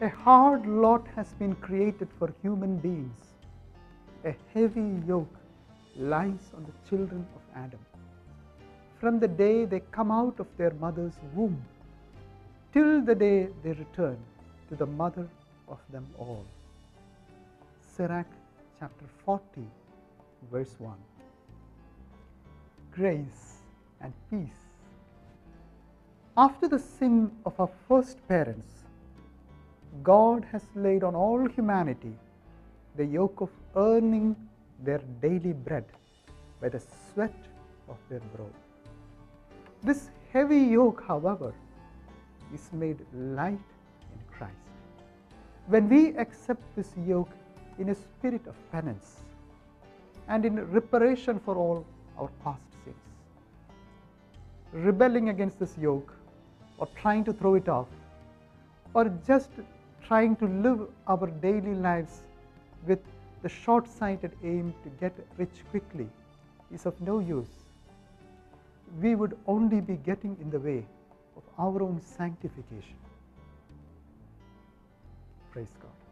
A hard lot has been created for human beings. A heavy yoke lies on the children of Adam. From the day they come out of their mother's womb till the day they return to the mother of them all. Sirach chapter 40, verse 1. Grace and peace. After the sin of our first parents, God has laid on all humanity the yoke of earning their daily bread by the sweat of their brow. This heavy yoke, however, is made light in Christ. When we accept this yoke in a spirit of penance and in reparation for all our past sins, rebelling against this yoke or trying to throw it off or just trying to live our daily lives with the short sighted aim to get rich quickly is of no use. We would only be getting in the way of our own sanctification. Praise God.